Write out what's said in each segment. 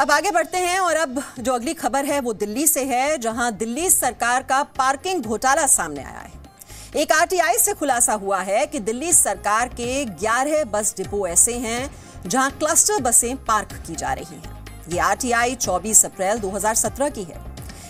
अब आगे बढ़ते हैं और अब जो अगली खबर है वो दिल्ली से है, जहाँ दिल्ली सरकार का पार्किंग घोटाला सामने आया है। एक आरटीआई से खुलासा हुआ है कि दिल्ली सरकार के 11 बस डिपो ऐसे हैं जहाँ क्लस्टर बसें पार्क की जा रही हैं। ये आरटीआई 24 अप्रैल 2017 की है।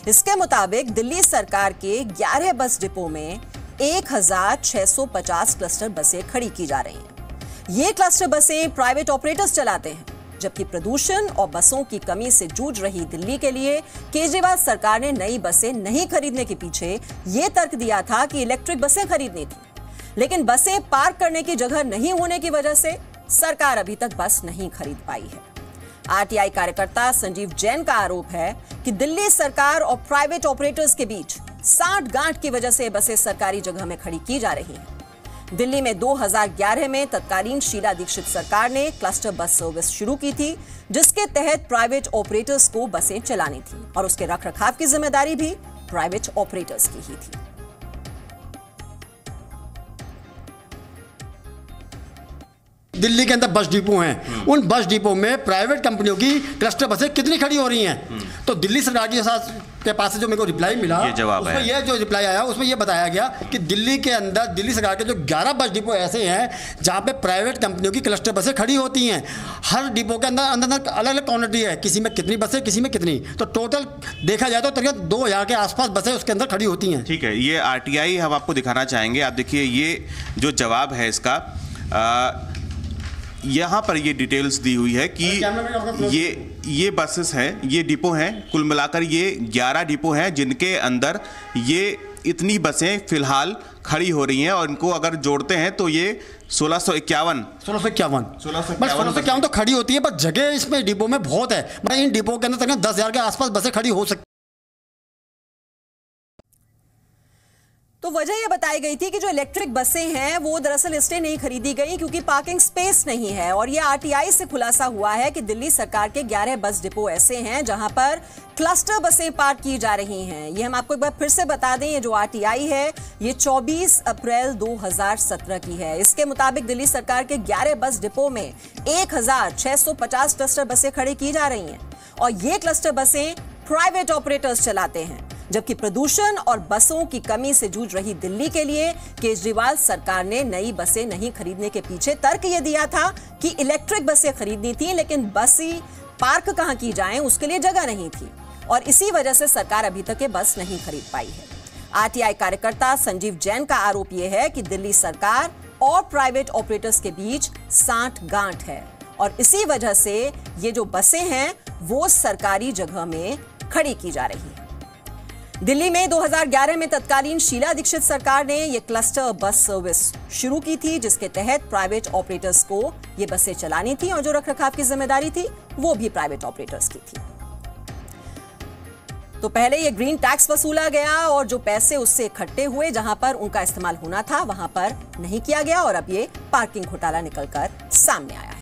इसके मुताबिक दिल्ली सरकार के 11 बस डिपो में 1650 क्लस्टर बसें खड़ी की जा रही हैं। ये क्लस्टर बसें प्राइवेट ऑपरेटर्स चलाते हैं। जबकि प्रदूषण और बसों की कमी से जूझ रही दिल्ली के लिए केजरीवाल सरकार ने नई बसें नहीं खरीदने के पीछे ये तर्क दिया था कि इलेक्ट्रिक बसें खरीदनी थी। लेकिन बसें पार्क करने की जगह नहीं होने की वजह से सरकार अभी तक बस नहीं खरीद पाई है। आरटीआई कार्यकर्ता संजीव जैन का आरोप है कि दिल्ली सरकार और प्राइवेट ऑपरेटर्स के बीच साठ गांठ की वजह से बसें सरकारी जगह में खड़ी की जा रही हैं। दिल्ली में 2011 में तत्कालीन शीला दीक्षित सरकार ने क्लस्टर बस सर्विस शुरू की थी, जिसके तहत प्राइवेट ऑपरेटर्स को बसें चलानी थी और उसके रखरखाव की ज़िम्मेदारी भी प्राइवेट ऑपरेटर्स की ही थी। दिल्ली के अंदर बस डिपो हैं। उन बस डिपो में प्राइवेट कंपनियों की क्लस्टर बसें कितनी खड़ी हो रही हैं? तो दिल्ली सरकार के साथ के पास से जो मेरे को रिप्लाई मिला ये जवाब उसमें। ये जो रिप्लाई आया उसमें ये बताया गया कि दिल्ली के अंदर दिल्ली सरकार के जो 11 बस डिपो ऐसे हैं जहाँ पे प्राइवेट कंपनियों की क्लस्टर बसें खड़ी होती हैं। हर डिपो के अंदर अंदर अंदर अलग अलग क्वान्टिटी है किसी में कितनी बसें किसी में कितनी। तो टोटल देखा जाए तो तकरीबन दो हज़ार के आसपास बसें उसके अंदर खड़ी होती हैं। ठीक है ये आरटीआई हम आपको दिखाना चाहेंगे। आप देखिए ये जो जवाब है इसका यहाँ पर ये डिटेल्स दी हुई है कि ये ये बसेस हैं ये डिपो हैं कुल मिलाकर ये 11 डिपो हैं जिनके अंदर ये इतनी बसें फ़िलहाल खड़ी हो रही हैं और इनको अगर जोड़ते हैं तो ये सोलह सौ इक्यावन। सोलह सौ इक्यावन। सोलह सौ सोलह सौ इक्यावन तो खड़ी होती है पर जगह इसमें डिपो में बहुत है। मतलब इन डिपो के अंदर तकरीबन दस हज़ार के आसपास बसें खड़ी हो सकती तो वजह यह बताई गई थी कि जो इलेक्ट्रिक बसें हैं, वो दरअसल इसलिए नहीं खरीदी गई क्योंकि पार्किंग स्पेस नहीं है। और ये आरटीआई से खुलासा हुआ है कि दिल्ली सरकार के 11 बस डिपो ऐसे हैं जहाँ पर क्लस्टर बसें पार्क की जा रही हैं। ये हम आपको एक बार फिर से बता दें, ये जो आरटीआई है, ये 24 अप्रैल 2017 की है। इसके मुताबिक दिल्ली सरकार के 11 बस डिपो में 1650 क्लस्टर बसें खड़ी की जा रही हैं। और ये क्लस्टर बसें प्राइवेट ऑपरेटर्स चलाते हैं। जबकि प्रदूषण और बसों की कमी से जूझ रही दिल्ली के लिए केजरीवाल सरकार ने नई बसें नहीं खरीदने के पीछे तर्क ये दिया था कि इलेक्ट्रिक बसें खरीदनी थी, लेकिन बसी पार्क कहाँ की जाए, उसके लिए जगह नहीं थी। और इसी वजह से सरकार अभी तक ये बस नहीं खरीद पाई है। आरटीआई कार्यकर्ता संजीव जैन का आरोप यह है कि दिल्ली सरकार और प्राइवेट ऑपरेटर्स के बीच साठ गांठ है। और इसी वजह से ये जो बसें हैं, वो सरकारी जगह में खड़ी की जा रही है। दिल्ली में 2011 में तत्कालीन शीला दीक्षित सरकार ने ये क्लस्टर बस सर्विस शुरू की थी, जिसके तहत प्राइवेट ऑपरेटर्स को ये बसें चलानी थी और जो रखरखाव की ज़िम्मेदारी थी, वो भी प्राइवेट ऑपरेटर्स की थी। तो पहले ये ग्रीन टैक्स वसूला गया और जो पैसे उससे इकट्ठे हुए जहाँ पर उनका इस्तेमाल होना था, वहाँ पर नहीं किया गया और अब ये पार्किंग घोटाला निकलकर सामने आया है।